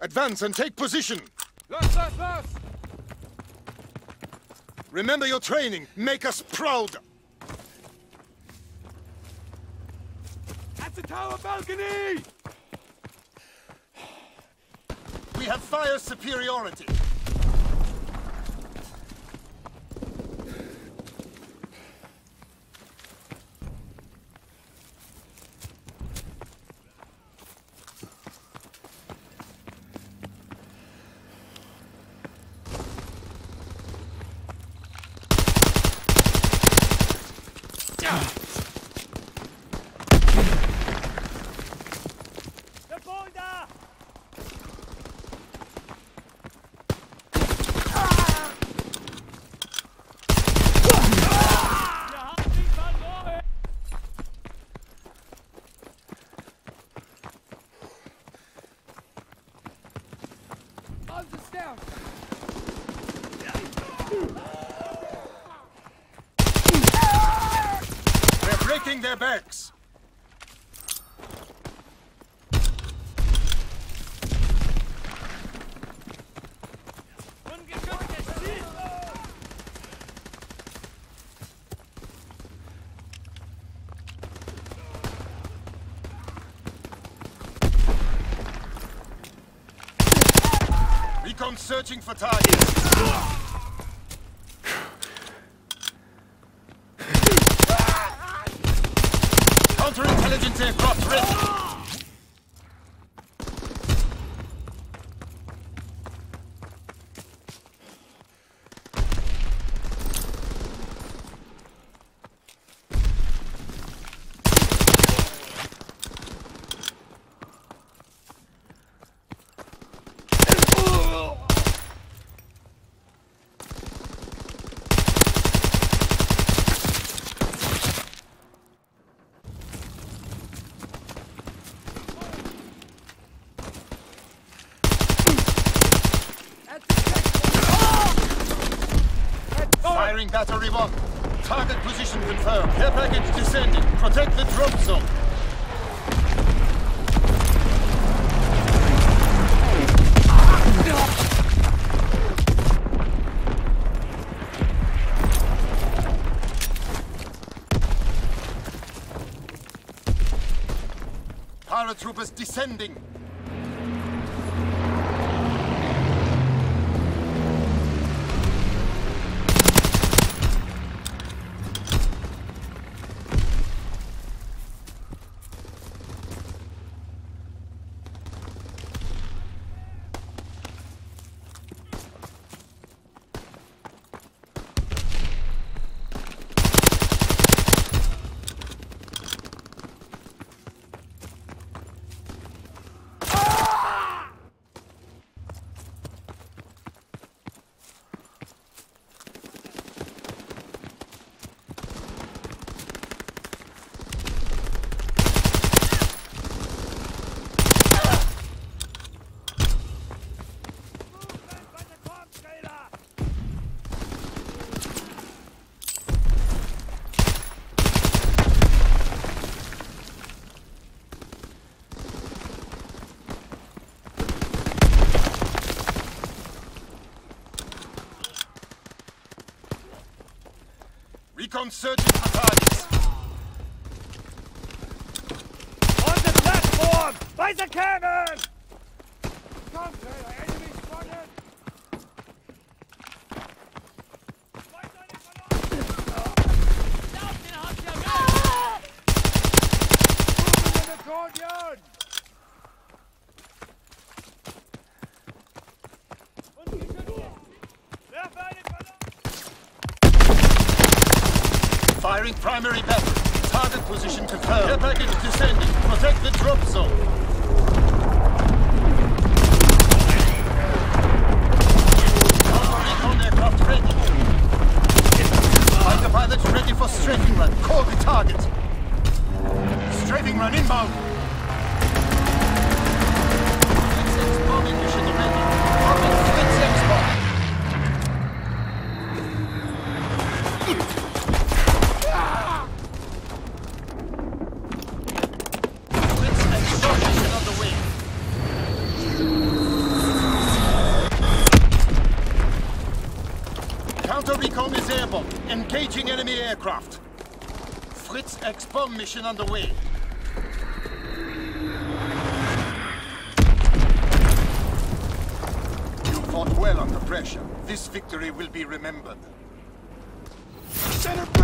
Advance and take position. Los, los, los! Remember your training. Make us proud. At the tower balcony! We have fire superiority. Der breaking their backs. Recon searching for targets. Counterintelligence aircraft ready. At the checkpoint! Firing battery one. Target position confirmed. Care package descending. Protect the drop zone. Paratroopers descending. Recon searching. On the platform! By the cannon! Korbträger, enemy spotted! Weiter Firing primary battery. Target position confirmed. Care package descending. Protect the drop zone. Strafing run. Call the target. Strafing run ready. Orbit Fritz X bomb. Fritz X short mission on the way. Example, engaging enemy aircraft. Fritz X bomb mission underway. You fought well under pressure. This victory will be remembered. Center bridge!